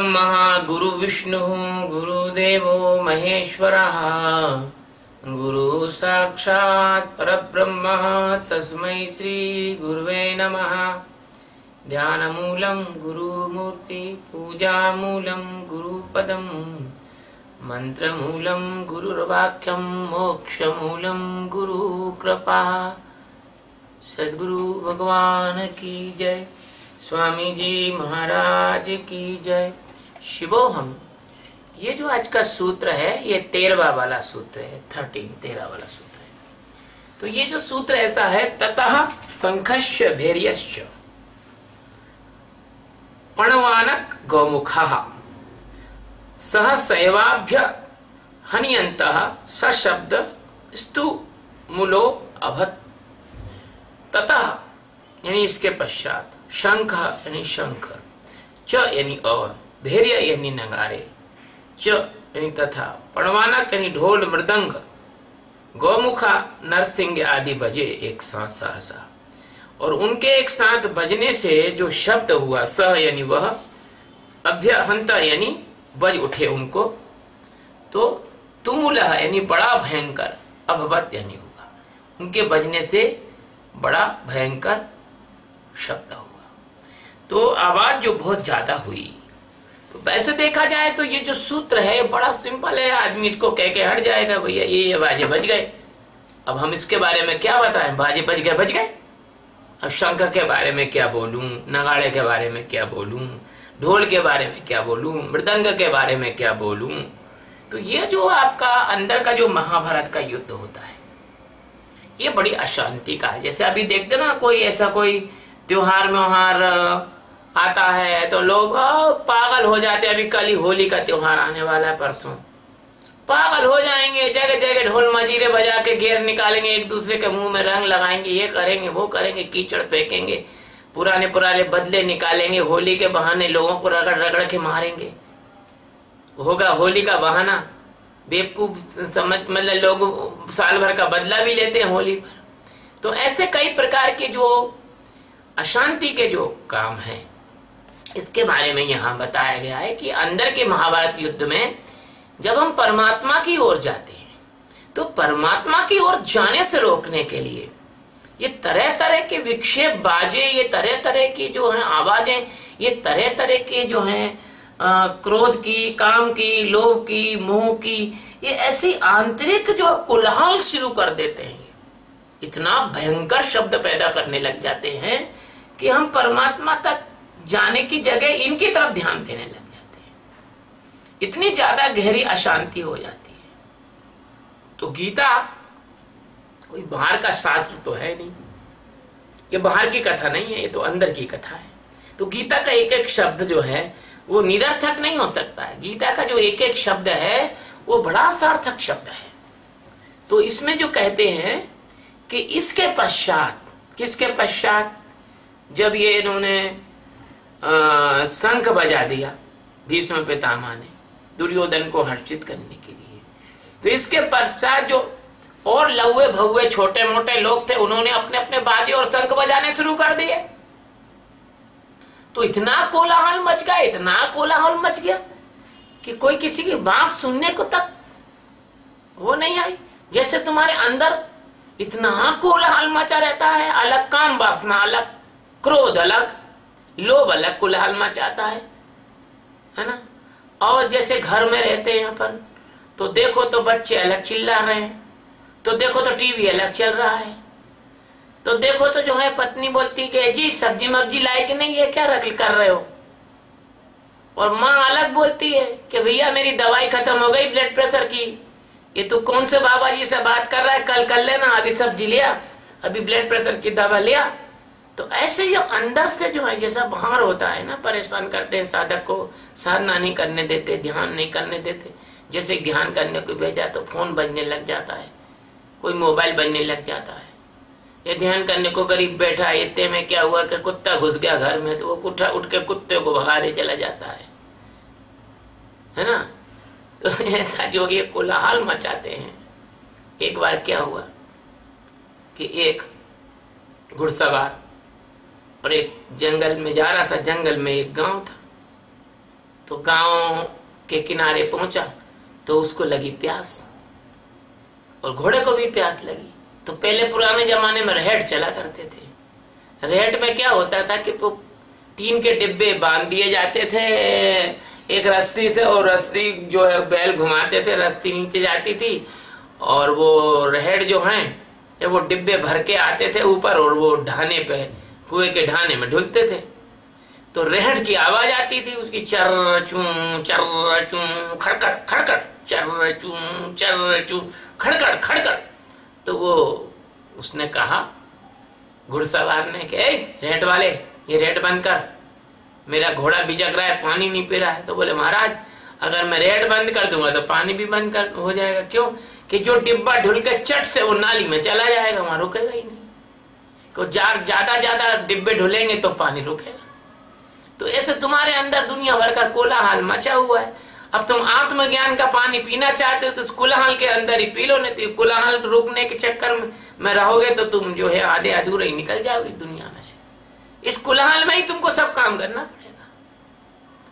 ब्रह्मा गुरु विष्णु गुरुदेवो महेश्वरः। गुरु साक्षात् परब्रह्म तस्मै श्री गुरुवे नमः। ध्यानमूलं गुरुमूर्ति पूजामूलं गुरुपदम् मन्त्रमूलं गुरुर्वाक्यं, मोक्षमूलं गुरुकृपा। सदगुरु भगवान की जय स्वामी जी महाराज की जय। शिवो हम ये जो आज का सूत्र है, ये तेरवा वाला सूत्र है थर्टीन तेरह वाला सूत्र है। तो ये जो सूत्र ऐसा है, ततः संघर्ष भैर्यश्च। पणवानक गौमुखा। सह सैवाभ्य हनियंत सशब्द स्तु मूलो अभत। ततः, यानी इसके पश्चात, शंख, यानी शंख, च यानी और। धैर्य यानी नगारे च यानी तथा पणवानक यानी ढोल मृदंग। गौमुखा नरसिंह आदि बजे एक साथ सहसा। और उनके एक साथ बजने से जो शब्द हुआ सह यानी वह, अभ्यहंता यानी बज उठे उनको। तो तुमुल यानी बड़ा भयंकर अभवत यानी हुआ। उनके बजने से बड़ा भयंकर शब्द हुआ। तो आवाज़ जो बहुत ज़्यादा हुई। तो वैसे देखा जाए तो ये जो सूत्र है बड़ा सिंपल है। आदमी इसको कह के हट जाएगा, भैया, ये ये बाजे बज गए। अब हम इसके बारे में क्या बताएँ? बाजे बज गए बज गए। अब शंख के बारे में क्या बोलूँ? नगाड़े के बारे में क्या बोलूँ? ढोल के बारे में क्या बोलूँ? मृदंग के बारे में क्या बोलूँ? तो ये जो आपका अंदर का जो महाभारत का युद्ध होता है, ये बड़ी अशांति का है। जैसे अभी देखते ना, कोई ऐसा कोई त्योहार म्योहार आता है तो लोग पागल हो जाते अभी कल ही होली का त्योहार आने वाला है, परसों। पागल हो जाएँगे जगह जगह ढोल मजीरे बजा के घेर निकालेंगे, एक दूसरे के मुँह में रंग लगाएँगे, ये करेंगे, वो करेंगे, कीचड़ फेंकेंगे पुराने पुराने बदले निकालेंगे, होली के बहाने लोगों को रगड़ रगड़ के मारेंगे। होगा होली का बहाना। बेवकूफ़ समझ मतलब लोग साल भर का बदला भी लेते हैं होली पर। तो ऐसे कई प्रकार के जो अशांति के जो काम है इसके बारे में यहाँ बताया गया है कि अंदर के महाभारत युद्ध में जब हम परमात्मा की ओर जाते हैं तो परमात्मा की ओर जाने से रोकने के लिए ये तरह तरह के विक्षेप बाजे, ये तरह तरह की जो है आवाज़ें, ये तरह तरह के जो है क्रोध की, काम की, लोभ की, मोह की, ये ऐसी आंतरिक जो कोलाहल शुरू कर देते हैं। इतना भयंकर शब्द पैदा करने लग जाते हैं कि हम परमात्मा तक जाने की जगह इनकी तरफ़ ध्यान देने लग जाते हैं। इतनी ज़्यादा गहरी अशांति हो जाती है। तो गीता, कोई बाहर का शास्त्र तो है नहीं। ये बाहर की कथा नहीं है, ये तो अंदर की कथा है। तो गीता का एक एक शब्द जो है, वो निरर्थक नहीं हो सकता है। गीता का जो एक एक शब्द है, वो बड़ा सार्थक शब्द है। तो इसमें जो कहते हैं कि इसके पश्चात, किसके पश्चात? जब ये इन्होंने शंख बजा दिया भीष्म पितामह ने दुर्योधन को हर्षित करने के लिए। तो इसके पश्चात जो और लहुए भहुए छोटे मोटे लोग थे, उन्होंने अपने अपने बाजे और शंख बजाने शुरू कर दिए। तो इतना कोलाहल मच गया, इतना कोलाहल मच गया कि कोई किसी की बात सुनने को तक वो नहीं आई। जैसे तुम्हारे अंदर इतना कोलाहल मचा रहता है, अलग काम वासना अलग, क्रोध अलग। लोभ अलग कोलाहल मचाता है है ना? और जैसे घर में रहते हैं अपन तो देखो तो बच्चे अलग चिल्ला रहे हैं तो देखो तो टीवी अलग चल रहा है तो देखो तो जो है पत्नी बोलती कि जी सब्ज़ी मब्जी लाए कि नहीं ये क्या रगल कर रहे हो? और माँ अलग बोलती है कि भैया मेरी दवाई खत्म हो गई ब्लड प्रेशर की। ये तू कौन से बाबा जी से बात कर रहा है? कल कर लेना, अभी सब्ज़ी लिया, अभी ब्लड प्रेशर की दवा लिया। तो ऐसे ही अंदर से जो है, जैसा बाहर होता है ना, परेशान करते हैं, साधक को साधना नहीं करने देते, ध्यान नहीं करने देते। जैसे ध्यान करने को भेजा तो फ़ोन बजने लग जाता है, कोई मोबाइल बजने लग जाता है। ये ध्यान करने को गरीब बैठा है, इतने में क्या हुआ कि कुत्ता घुस गया घर में तो वो उठा, उठ के कुत्ते को भगाने चला जाता है। है ना? तो ऐसा जो ये कोलाहल मचाते हैं, एक बार क्या हुआ कि एक घुड़सवार और एक जंगल में जा रहा था, जंगल में एक गाँव था। तो गाँव के किनारे पहुँचा तो उसको लगी प्यास, और घोड़े को भी प्यास लगी। तो पहले पुराने जमाने में रेहट चला करते थे। रेहट में क्या होता था कि टीन के डिब्बे बाँध दिए जाते थे, एक रस्सी से, और रस्सी जो है, बैल घुमाते थे, रस्सी नीचे जाती थी, और वो रहेड़ जो हैं वो डिब्बे भर के आते थे ऊपर, और वो ढाने पे कुएँ के ढाने में ढुलते थे। तो रेहड़ की आवाज़ आती थी, उसकी चर चू चर चू खड़कट खड़कट चर चू चर चू खड़कट खड़कट तो वो, उसने कहा, घुड़सवार ने कि रेड वाले, ये रेड बंद कर। मेरा घोड़ा बिजक रहा है, पानी नहीं पी रहा है। तो बोले, महाराज, अगर मैं रेड बंद कर दूँगा तो पानी भी बंद कर, हो जाएगा। क्यों? कि जो डिब्बा ढुल के चट से वो नाली में चला जाएगा, वहाँ रुकेगा ही नहीं। को जार ज़्यादा ज़्यादा डिब्बे ढुलेंगे तो पानी रुकेगा। तो ऐसे तुम्हारे अंदर दुनिया भर का कोलाहल मचा हुआ है। अब तुम आत्मज्ञान का पानी पीना चाहते हो तो कोलाहल के अंदर ही पी लो नहीं तो कोलाहल रुकने के चक्कर में, रहोगे तो तुम जो है आधे अधूरे ही निकल जाओगे दुनिया में से। इस कोलाहल में ही तुमको सब काम करना पड़ेगा।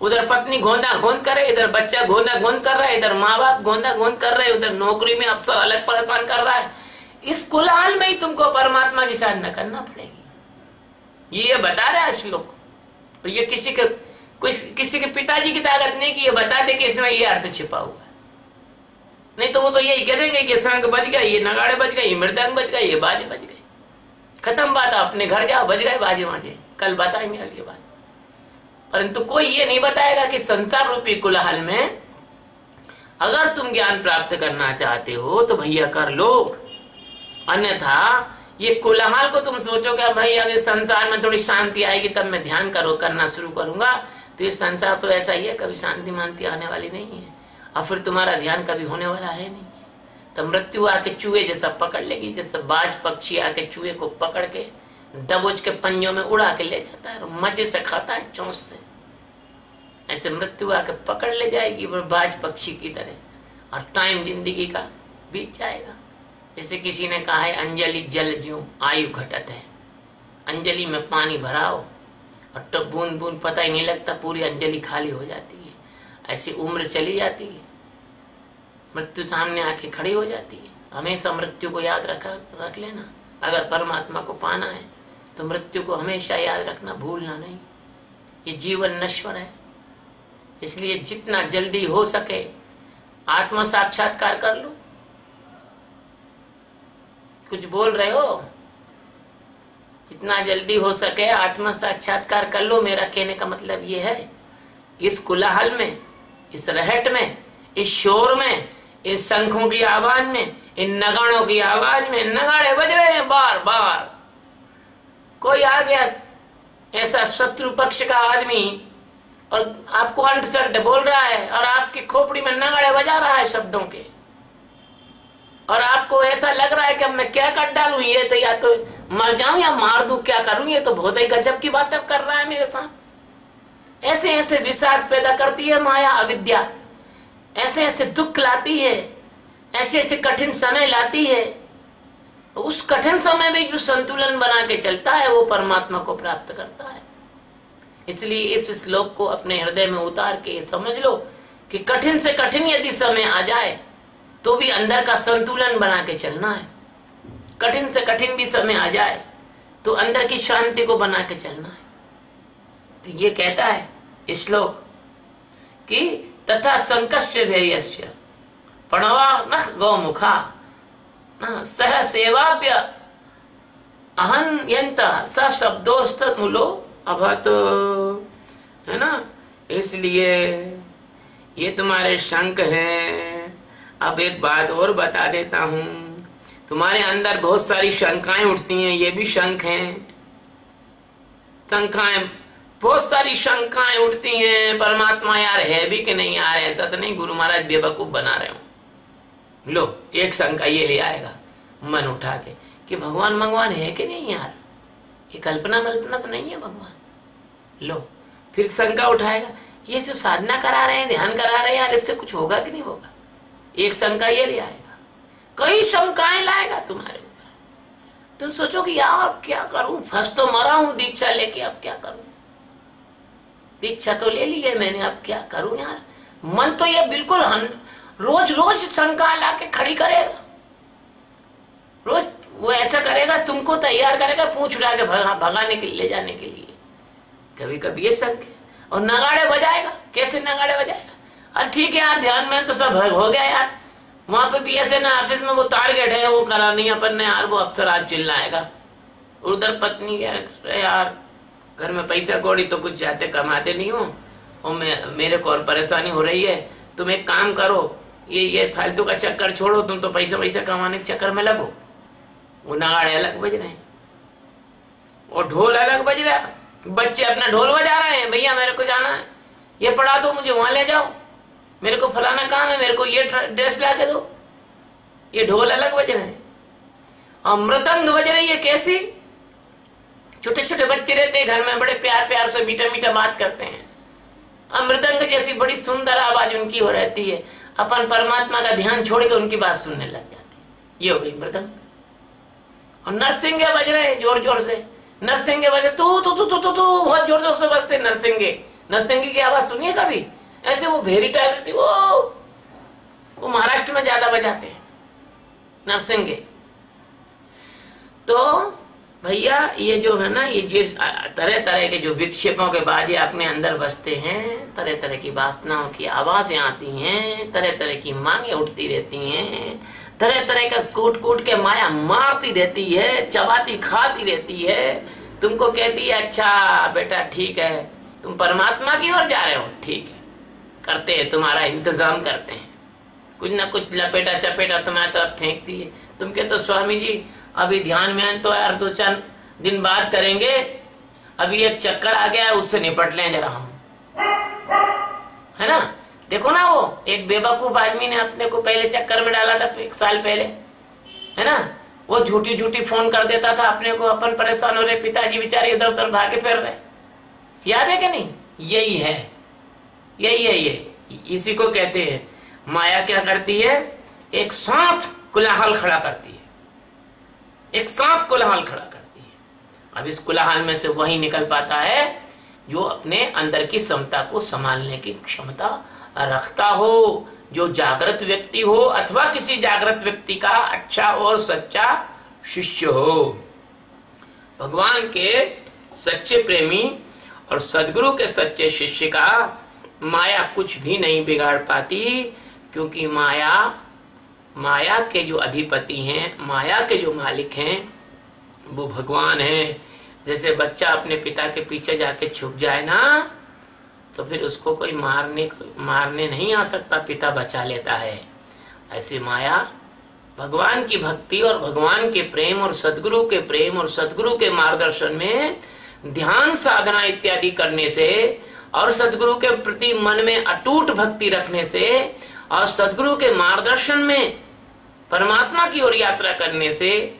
उधर पत्नी गोंदा गोंद करे इधर बच्चा गोंदा गोंद कर रहा है इधर माँ बाप गोंदा गोंद कर रहे हैं उधर नौकरी में अफसर अलग परेशान कर रहा है। इस कुलाल में ही तुमको परमात्मा की साधना करना पड़ेगी। ये ये बता रहा है श्लोक और ये किसी के कोई किसी के पिताजी की ताकत नहीं कि ये बता दे कि इसमें ये अर्थ छिपा हुआ है। नहीं तो वो तो यही कह देंगे कि संग बच गया, ये नगाड़े बच गए, ये मृदंग बच गए, ये बाजे बच गए। खत्म बात अपने घर जाओ, बज गए बाजे बाजे कल बताएँगे अगली बात। परंतु कोई ये नहीं बताएगा कि संसार रूपी कुलहल में अगर तुम ज्ञान प्राप्त करना चाहते हो तो भैया कर लो। अन्यथा ये कुलहाल को तुम सोचो कि भाई अगर संसार में थोड़ी शांति आएगी, तब मैं ध्यान करो, करना शुरू करूँगा। तो ये संसार तो ऐसा ही है, कभी शांति मानती आने वाली नहीं है। और फिर तुम्हारा ध्यान कभी होने वाला है नहीं। तो मृत्यु आके चूहे जैसा पकड़ लेगी, जैसे बाज पक्षी आके चूहे को पकड़ के दबोच के पंजों में उड़ा के ले जाता है और मज़े से खाता है चौंस से। ऐसे मृत्यु आके पकड़ ले जाएगी बाज पक्षी की तरह और टाइम ज़िंदगी का बीत जाएगा। जैसे किसी ने कहा है, अंजलि जल ज्यो आयु घटत है। अंजलि में पानी भराओ, और तब बूंद बूंद पता ही नहीं लगता, पूरी अंजलि खाली हो जाती है। ऐसी उम्र चली जाती है। मृत्यु सामने आके खड़ी हो जाती है। हमेशा मृत्यु को याद रखा, रख लेना। अगर परमात्मा को पाना है तो मृत्यु को हमेशा याद रखना, भूलना नहीं। ये जीवन नश्वर है। इसलिए जितना जल्दी हो सके आत्म साक्षात्कार कर लो। कुछ बोल रहे हो? जितना जल्दी हो सके आत्म साक्षात्कार कर लो, मेरा कहने का मतलब ये है, इस कुलाहल में, इस रहट में, इस शोर में, इस शंखों की आवाज़ में, इन नगाड़ों की आवाज़ में, नगाड़े बज रहे हैं बार बार। कोई आ गया ऐसा शत्रु पक्ष का आदमी और आपको अंट संट बोल रहा है और आपकी खोपड़ी में नगाड़े बजा रहा है शब्दों के? और आपको ऐसा लग रहा है कि मैं क्या कर डालू? ये तो या तो मर जाऊँ या मार दू, क्या करूँ? ये तो बहुत ही गजब की बात अब कर रहा है मेरे साथ। ऐसे ऐसे विषाद पैदा करती है माया अविद्या। ऐसे ऐसे दुख लाती है। ऐसे ऐसे कठिन समय लाती है। उस कठिन समय में जो संतुलन बना के चलता है, वो परमात्मा को प्राप्त करता है। इसलिए इस श्लोक को अपने हृदय में उतार के समझ लो कि कठिन से कठिन यदि समय आ जाए तो भी अंदर का संतुलन बना के चलना है। कठिन से कठिन भी समय आ जाए तो अंदर की शांति को बना के चलना है। तो ये कहता है श्लोक कि तथा संकष्ट धैर्य प्रणवा न गौमुखा सह सेवाप्य अहन स शब्दोस्त मूलो अभत। है ना? इसलिए ये तुम्हारे शंक हैं। अब एक बात और बता देता हूँ। तुम्हारे अंदर बहुत सारी शंकाएँ उठती हैं, ये भी शंख हैं। शंकाएँ बहुत सारी शंकाएँ उठती हैं, परमात्मा यार है भी कि नहीं यार, ऐसा तो नहीं, गुरु महाराज बेवकूफ़ बना रहे हो। लो, एक शंका ये ले आएगा, मन उठा के, कि भगवान भगवान है कि नहीं यार? ये कल्पना मल्पना तो नहीं है भगवान। लो, फिर शंका उठाएगा, ये जो साधना करा रहे हैं, ध्यान करा रहे हैं यार, इससे कुछ होगा कि नहीं होगा? एक शंका ये ले आएगा। कई शंकाएँ लाएगा तुम्हारे ऊपर। तुम सोचो कि यार अब क्या करूँ? फंस तो मरा हूँ दीक्षा लेके अब क्या करूँ? दीक्षा तो ले ली है मैंने अब क्या करूँ यार? मन तो ये बिल्कुल हन, रोज रोज शंका ला के खड़ी करेगा। रोज वो ऐसा करेगा तुमको तैयार करेगा पूछ उड़ा के भगा, भगाने के ले जाने के लिए। कभी कभी ये संग और नगाड़े बजाएगा। कैसे नगाड़े बजाएगा? अरे ठीक है यार, ध्यान में तो सब हो गया यार। वहाँ पे एन ऑफ़िस में वो टारगेट है, वो करानी अपन ने यार, वो अफसर आज चिल्लाएगा। उधर पत्नी कह रहे यार, घर में पैसा कौड़ी तो कुछ जाते कमाते नहीं हो। और मैं, मेरे को और परेशानी हो रही है। तुम एक काम करो, ये ये फालतू का चक्कर छोड़ो, तुम तो पैसा पैसा कमाने के चक्कर में लगो। वो नगाड़े अलग बज रहे और ढोल अलग बज रहा बच्चे अपना ढोल बजा रहे हैं, भैया मेरे को जाना है। ये पढ़ा दो मुझे, वहाँ ले जाओ। मेरे को फलाना काम है, मेरे को ये ड्रेस ला के दो। ये ढोल अलग बज रहे हैं। और मृदंग बज रही है कैसी? छोटे छोटे बच्चे रहते हैं, घर में बड़े प्यार प्यार से मीठा मीठा बात करते हैं। और मृदंग जैसी बड़ी सुंदर आवाज़ उनकी हो रहती है। अपन परमात्मा का ध्यान छोड़ के उनकी बात सुनने लग जाती हैं। ये हो गई मृदंग और नरसिंह बज रहे हैं ज़ोर ज़ोर से। नरसिंह बज तू तू तू तू तू तू, बहुत ज़ोर ज़ोर से बजते नरसिंह नरसिंह की आवाज़ सुनिए कभी? ऐसे वो भेरी टाइप वो वो महाराष्ट्र में ज़्यादा बजाते हैं नरसिंगे तो भैया, ये जो है ना, ये जिस तरह तरह के जो विक्षेपों के बाजे अपने अंदर बसते हैं तरह तरह की वासनाओं की आवाज़ें आती हैं तरह तरह की मांगे उठती रहती हैं तरह तरह का कूट कूट के माया मारती रहती है, चबाती, खाती रहती है, तुमको कहती है अच्छा बेटा, ठीक है, तुम परमात्मा की ओर जा रहे हो, ठीक है। करते हैं, तुम्हारा इंतज़ाम करते हैं। कुछ ना कुछ लपेटा चपेटा तुम्हारी तरफ़ फेंकती है तुम कहते तो स्वामी जी, अभी ध्यान में तो यार दो चार दिन बाद करेंगे। अभी एक चक्कर आ गया है, उससे निपट लें जरा हम। है ना? देखो ना वो, एक बेवकूफ़ आदमी ने अपने को पहले चक्कर में डाला था, एक साल पहले। है ना? वो झूठी झूठी फ़ोन कर देता था, अपने को अपन परेशान हो रहे, पिताजी बेचारे इधर उधर भागे फिर रहे। याद है कि नहीं? यही है। यही है ये। इसी को कहते हैं। माया क्या करती है? एक साथ कुलाहल खड़ा करती है। एक साथ कोलाहल खड़ा करती है। अब इस कुलाहल में से वही निकल पाता है जो अपने अंदर की क्षमता को संभालने की क्षमता रखता हो, जो जागृत व्यक्ति हो अथवा किसी जागृत व्यक्ति का अच्छा और सच्चा शिष्य हो। भगवान के सच्चे प्रेमी और सदगुरु के सच्चे शिष्य का माया कुछ भी नहीं बिगाड़ पाती, क्योंकि माया माया के जो अधिपति हैं, माया के जो मालिक हैं, वो भगवान है। जैसे बच्चा अपने पिता के पीछे जाके छुप जाए ना तो फिर उसको कोई मारने मारने नहीं आ सकता, पिता बचा लेता है। ऐसी माया, भगवान की भक्ति और भगवान के प्रेम और सदगुरु के प्रेम और सदगुरु के मार्गदर्शन में ध्यान साधना इत्यादि करने से और सदगुरु के प्रति मन में अटूट भक्ति रखने से और सदगुरु के मार्गदर्शन में परमात्मा की ओर यात्रा करने से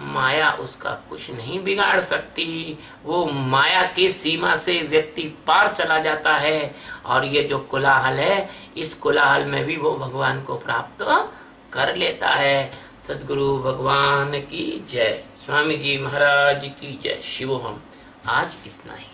माया उसका कुछ नहीं बिगाड़ सकती। वो माया की सीमा से व्यक्ति पार चला जाता है और ये जो कोलाहल है, इस कोलाहल में भी वो भगवान को प्राप्त कर लेता है। सदगुरु भगवान की जय। स्वामी जी महाराज की जय। शिवोहम। आज इतना ही।